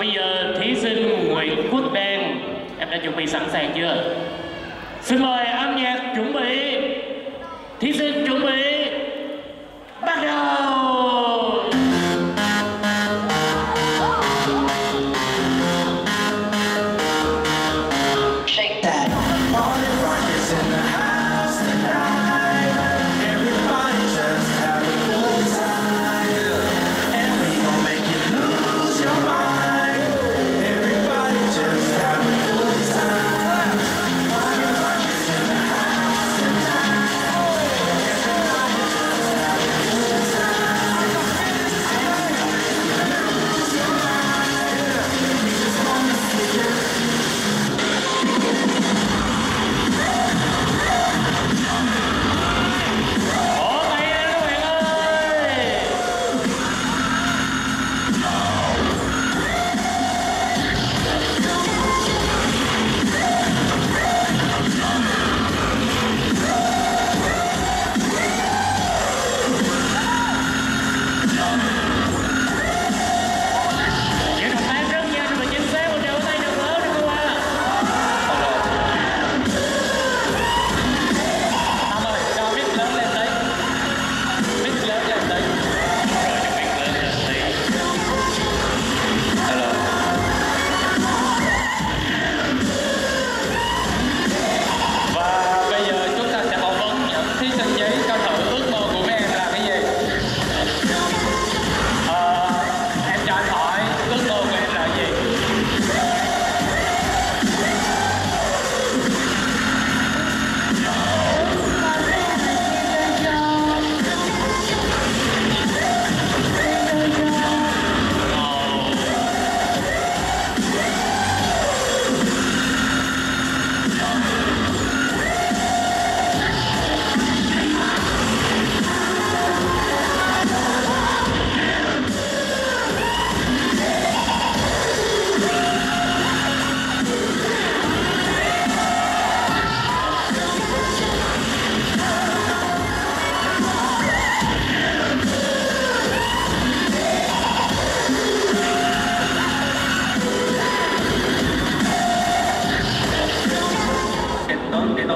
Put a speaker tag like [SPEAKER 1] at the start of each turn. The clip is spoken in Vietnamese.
[SPEAKER 1] bây giờ thí sinh Nguyễn Quốc Đen, Em đã chuẩn bị sẵn sàng chưa? Xin mời âm nhạc chuẩn bị Thí sinh chuẩn bị